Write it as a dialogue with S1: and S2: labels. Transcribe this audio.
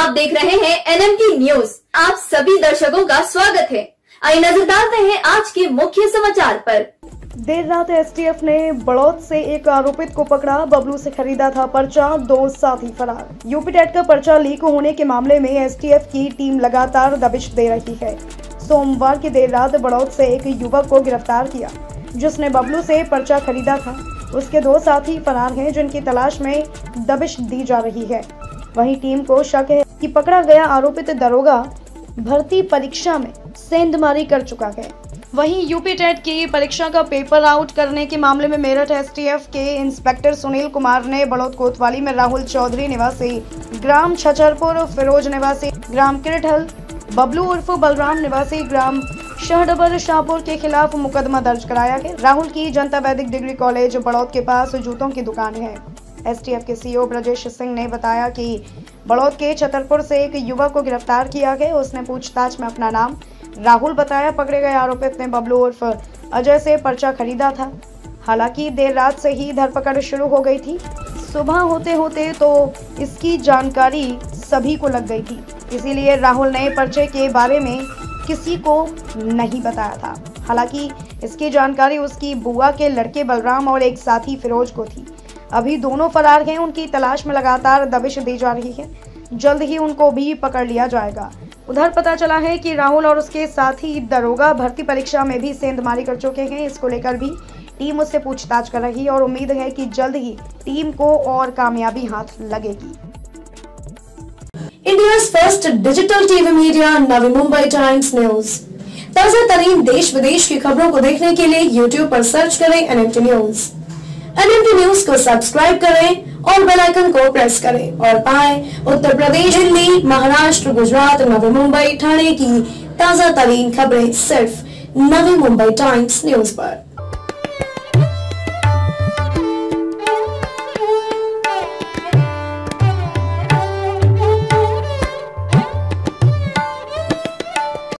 S1: आप देख रहे हैं एनएमटी न्यूज़। आप सभी दर्शकों का स्वागत है। आई नज़र डालते हैं आज के मुख्य समाचार पर।
S2: देर रात एसटीएफ ने बड़ौद से एक आरोपित को पकड़ा, बबलू से खरीदा था पर्चा, दो साथी फरार। यूपी टेट का पर्चा लीक होने के मामले में एसटीएफ की टीम लगातार दबिश दे रही है। सोमवार की देर रात बड़ौद से एक युवक को गिरफ़्तार किया, जिसने बबलू से पर्चा खरीदा था। उसके दो साथी फरार हैं, जिनकी तलाश में दबिश दी जा रही है। वहीं टीम को शक है कि पकड़ा गया आरोपित दरोगा भर्ती परीक्षा में सेंधमारी कर चुका है। वहीं यूपी टेट की परीक्षा का पेपर आउट करने के मामले में मेरठ एसटीएफ के इंस्पेक्टर सुनील कुमार ने बड़ौद कोतवाली में राहुल चौधरी निवासी, ग्राम छछरपुर फिरोज निवासी, ग्राम किरठल, बबलू उर्फ़ बलराम निवासी, ग्राम शहडबर शाहपुर के खिलाफ मुकदमा दर्ज कराया गया। राहुल की जनता वैदिक डिग्री कॉलेज बड़ौद के पास जूतों की दुकान है। एसटीएफ के सीईओ ब्रजेश सिंह ने बताया कि बड़ौद के छतरपुर से एक युवक को गिरफ़्तार किया गया। उसने पूछताछ में अपना नाम राहुल बताया। पकड़े गए आरोपित ने बबलू उर्फ़ अजय से पर्चा खरीदा था। हालाँकि देर रात से ही धरपकड़ शुरू हो गई थी। सुबह होते होते तो इसकी जानकारी सभी को लग गई थी। इसीलिए राहुल ने पर्चे के बारे में किसी को नहीं बताया था। हालाँकि इसकी जानकारी उसकी बुआ के लड़के बलराम और एक साथी फिरोज को थी। अभी दोनों फरार हैं, उनकी तलाश में लगातार दबिश दी जा रही है। जल्द ही उनको भी पकड़ लिया जाएगा। उधर पता चला है कि राहुल और उसके साथी दरोगा भर्ती परीक्षा में भी सेंधमारी कर चुके हैं। इसको लेकर भी टीम उससे पूछताछ कर रही है और उम्मीद है कि जल्द ही टीम को और कामयाबी हाथ लगेगी।
S3: India first digital TV media Navi Mumbai Times news ताज़ा तरीन देश विदेश की खबरों को देखने के लिए YouTube पर सर्च करें एनएमटी न्यूज़ एनएमटी न्यूज़ को सब्सक्राइब करें और बेल आइकन को प्रेस करें। और पाएँ उत्तर प्रदेश, दिल्ली, महाराष्ट्र, गुजरात, नवी मुंबई, ठाणे की ताज़ा तरीन खबरें सिर्फ़ नवी मुंबई टाइम्स न्यूज़ पर।